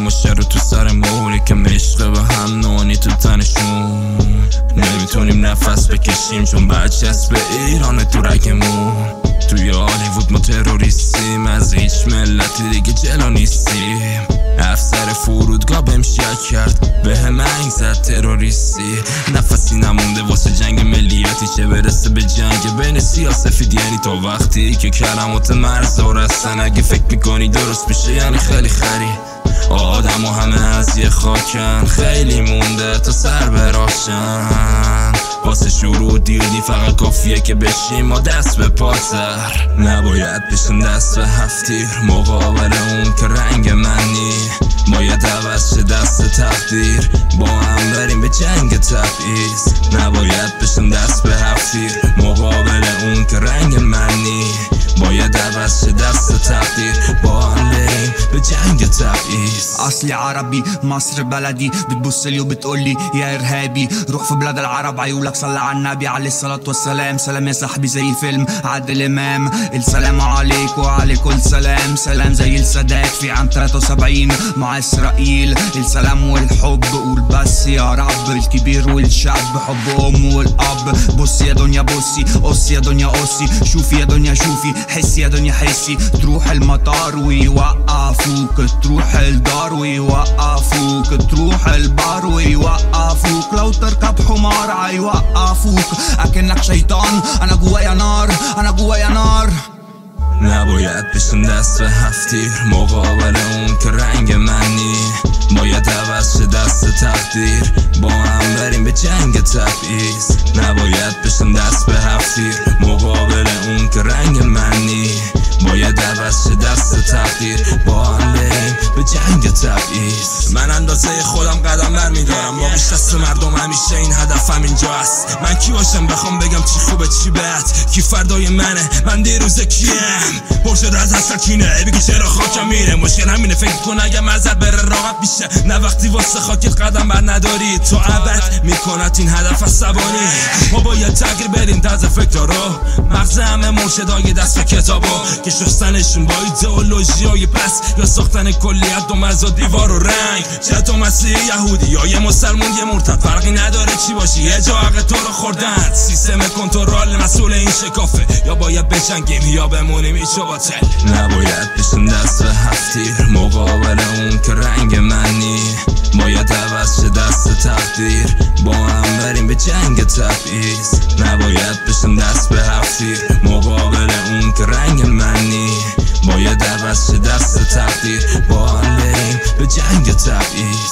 مشه رو تو سر مولی که مشقه و هم نانی تو تنشون. نمی‌تونیم نفس بکشیم چون بچه به ایران تو رگمون. توی هالیوود ما تروریستیم از هیچ ملتی دیگه جلو نیستیم. افسر فرودگاه بهم کرد به همه این زد تروریستی. نفسی نمونده واسه جنگ ملیتی چه برسه به جنگ بین سیاسفید. یعنی تا وقتی که کلمات مرز و رستن اگه فکر می‌کنی درست میشه یعنی خیلی خری. و همه از یه خاکن. خیلی مونده تا سر براشن واسه شروع دیدی فقط کافیه که بشیم ما دست به پاتر نباید بشن دست به هفتیر. مقابل اون که رنگ منی. باید عوض دست تقدیر. با هم بریم به جنگ تبعیز نباید بشن دست به هفتیر. مقابل اون که رنگ منی. باید عوض دست تقدیر با هم بریم به جنگ تبعیز اصلي عربي مصر بلدي بتبصلي وبتقولي يا ارهابي روح في بلاد العرب عيولك صلى على النبي عليه الصلاة والسلام. سلام يا صاحبي زي فيلم عادل امام. السلام عليك وعليكم السلام. سلام زي السادات في عام 73 مع اسرائيل السلام والحب قول بس يا رب الكبير والشعب حب ام والاب بصي يا دنيا بصي قصي يا دنيا قصي شوفي يا دنيا شوفي حسي يا دنيا حسي. تروح المطار ويوقفوك تروح الدار ويوقفوك تروح البار ويوقفوك لو تركب حمار هيوقفوك اكنك شيطان. انا جوايا نار انا جوايا نار. نباید بشن دست به هفتیر مقابل اون که رنگ منی باید عوض شه دست تقدیر با هم بریم به جنگ تبعیض. نباید بشن دست به هفتیر تقدیر با هم بریم به جنگ تبعیض. من اندازه خودم قدم برمیدارم. با دست مردم همیشه این هدفم اینجاست. من کی باشم؟ بخوام بگم چی خوبه چی بد. کی فردای منه؟ من دیروز کیم؟ پرشد از هست سکینه بگی چرا خاکم میره؟ مشکل همینه. فکر کن اگه مزد بره راحت میشه. نه وقتی واسه خاکت قدم بر نداری تو ابد می‌کند. این هدف عصبانی. ما باید تغییر طرز فکر رو مغز همه مرشدای دست به کتابو. که شستنشون با ایدئولوژی های پس. یا ساختن کلیت دو مرز و دیوار و رنگ. چه تو مسیح یهودی یا یه مسلمون. یه مرتد فرقی نداره چی باشی. یه جا حق تو رو خوردن. سیستم کنترل مسئول این شکافه. یا باید بجنگیم یا بمونیم. ایچ و باطل. نباید بشن دست به هفتیر مقابل اون که رنگ منی. باید عوض شه دست تقدیر. با هم بریم به جنگ تبعیض. نباید بشن دست به هفتیر مقابل اون که رنگ منی. باید عوض دست تقدیر. با هم بریم به جنگ تبعیض